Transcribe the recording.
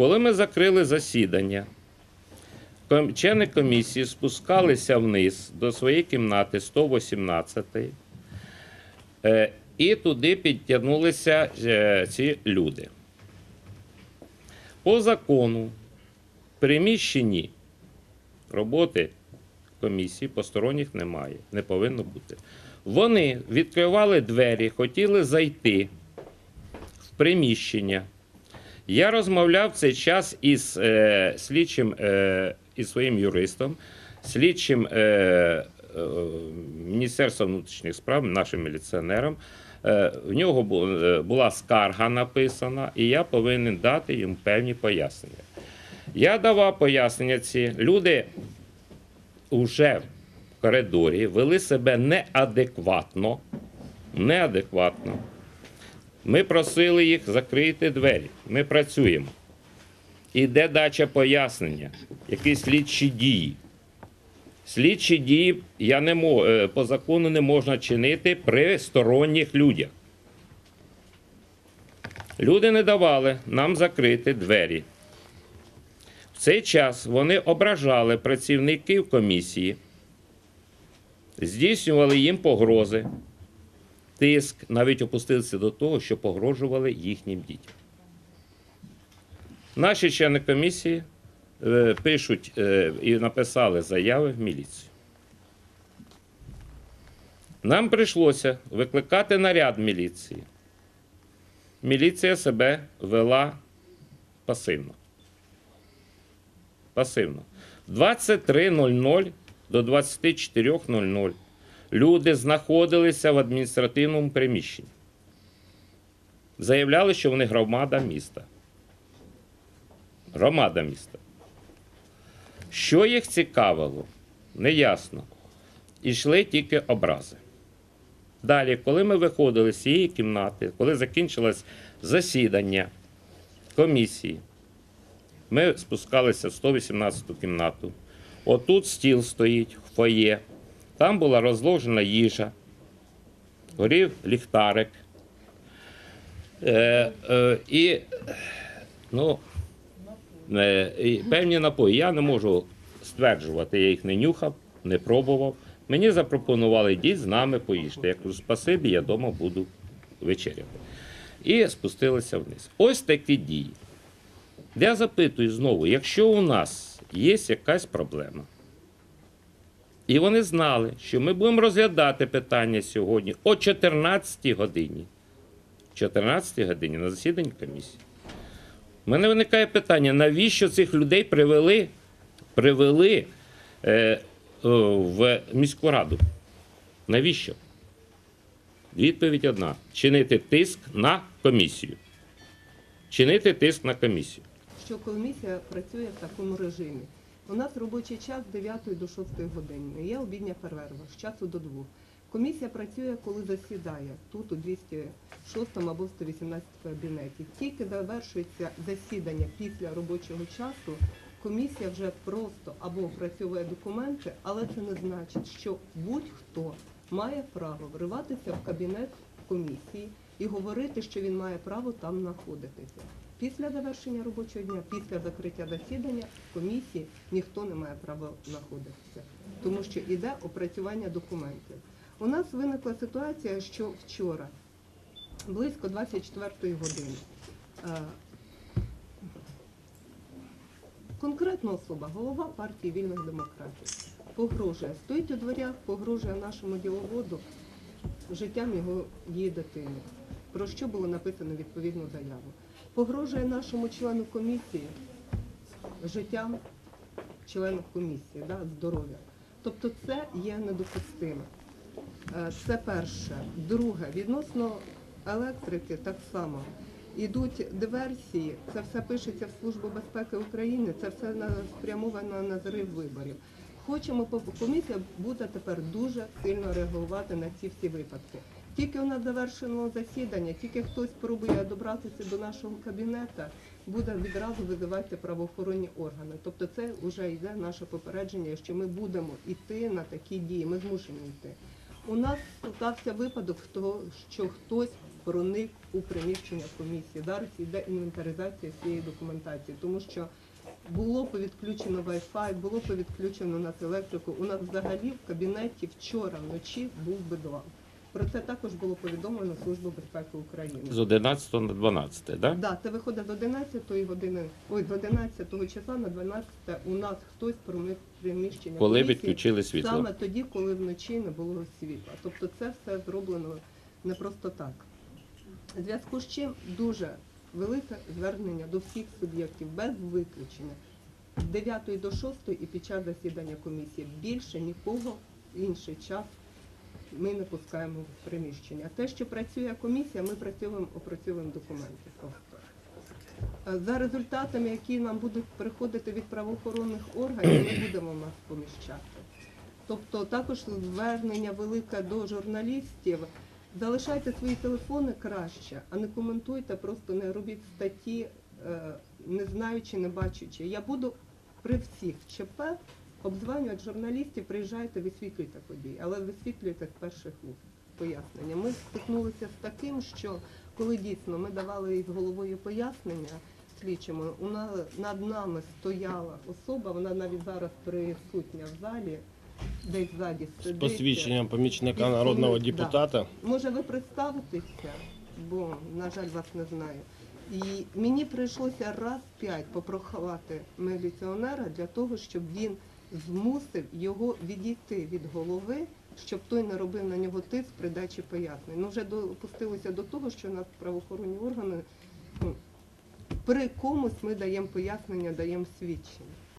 Коли ми закрили засідання, члени комісії спускалися вниз до своєї кімнати 118 е, і туди підтягнулися е, ці люди. По закону, в приміщенні роботи комісії посторонніх немає, не повинно бути. Вони відкривали двері, хотіли зайти в приміщення. Я розмовляв цей час із е, слідчим е, із своїм юристом, слідчим е, е, Міністерства внутрішніх справ, нашим міліціонером. Е, в нього е, була скарга написана, і я повинен дати їм певні пояснення. Я давав пояснення ці. Люди вже в коридорі вели себе неадекватно. Неадекватно. Ми просили їх закрити двері. Ми працюємо. Іде дача пояснення, які слідчі дії. Слідчі дії я не мо- е, по закону не можна чинити при сторонніх людях. Люди не давали нам закрити двері. В цей час вони ображали працівників комісії, здійснювали їм погрози, тиск, навіть опустилися до того, що погрожували їхнім дітям. Наші члени комісії е, пишуть е, і написали заяви в міліцію. Нам прийшлося викликати наряд міліції. Міліція себе вела пасивно. Пасивно. З 23.00 до 24.00 люди знаходилися в адміністративному приміщенні. Заявляли, що вони громада міста. Громада міста. Що їх цікавило, неясно. Ішли тільки образи. Далі, коли ми виходили з цієї кімнати, коли закінчилось засідання комісії, ми спускалися в 118 кімнату. Отут стіл стоїть в фоє. Там була розложена їжа, горів ліхтарик. Е, е, і, ну, е, і певні напої. Я не можу стверджувати, я їх не нюхав, не пробував. Мені запропонували йдіть з нами поїжте. Я кажу, спасибі, я вдома буду вечеряти. І спустилися вниз. Ось такі дії. Я запитую знову, якщо у нас є якась проблема, і вони знали, що ми будемо розглядати питання сьогодні о 14 годині. 14 годині на засіданні комісії. У мене виникає питання, навіщо цих людей привели, привели е, в міську раду? Навіщо? Відповідь одна: чинити тиск на комісію. Чинити тиск на комісію. що комісія працює в такому режимі. У нас робочий час з 9 до 6 години. Є обідня перерва з часу до 2. Комісія працює, коли засідає тут у 206 або 118 кабінеті. Тільки завершується засідання після робочого часу. Комісія вже просто або опрацьовує документи, але це не значить, що будь-хто має право вриватися в кабінет комісії і говорити, що він має право там знаходитися. Після завершення робочого дня, після закриття засідання в комісії ніхто не має права знаходитися, тому що йде опрацювання документів. У нас виникла ситуація, що вчора, близько 24-ї години, е, конкретна особа, голова партії вільних демократів, погрожує, стоїть у дверях, погрожує нашому діловоду життям його її дитини, про що було написано відповідну заяву. Погрожує нашому члену комісії життям членів комісії, да, здоров'я. Тобто це є недопустимо. Е, Це перше. Друге, відносно електрики так само. Ідуть диверсії, це все пишеться в Службу безпеки України, це все спрямовано на зрив виборів. Хочемо, комісія буде тепер дуже сильно реагувати на ці всі випадки. Тільки у нас завершено засідання, тільки хтось пробує добратися до нашого кабінета, буде відразу визивати правоохоронні органи. Тобто це вже йде наше попередження, що ми будемо йти на такі дії, ми змушені йти. У нас стався випадок, хто- що хтось проник у приміщення комісії. Зараз йде інвентаризація цієї документації, тому що було повідключено Wi-Fi, було повідключено нас електрику. У нас взагалі в кабінеті вчора вночі був бедлам. Про це також було повідомлено Службу безпеки України. З 11 на 12, так? Да? Да, це виходить з 11 години, ой, з 11 числа на 12 у нас хтось проник приміщення. Коли комісії відключили світло. Саме тоді, коли вночі не було світла. Тобто це все зроблено не просто так. В зв'язку з чим дуже велике звернення до всіх суб'єктів без виключення з 9 до 6 і під час засідання комісії. Більше нікого інший час ми не пускаємо в приміщення. Те, що працює комісія, ми працюємо, опрацьовуємо документи. За результатами, які нам будуть приходити від правоохоронних органів, ми будемо нас поміщати. Тобто також звернення велике до журналістів. Залишайте свої телефони краще, а не коментуйте, просто не робіть статті, е, не знаючи, не бачачи. Я буду при всіх ЧП обзванювати журналістів, приїжджайте, висвітлюйте події, але висвітлюйте з перших вуст пояснення. Ми стикнулися з таким, що коли дійсно ми давали із головою пояснення слідчому, у нас над нами стояла особа, вона навіть зараз присутня в залі, десь ззаді З посвідченням помічника Від народного да. депутата. Може ви представитеся, бо, на жаль, вас не знаю. І мені прийшлося раз п'ять попроховати міліціонера для того, щоб він змусив його відійти від голови, щоб той не робив на нього тиск при дачі пояснень. Ну вже допустилося до того, що нас правоохоронні органи ну, при комусь ми даємо пояснення, даємо свідчення.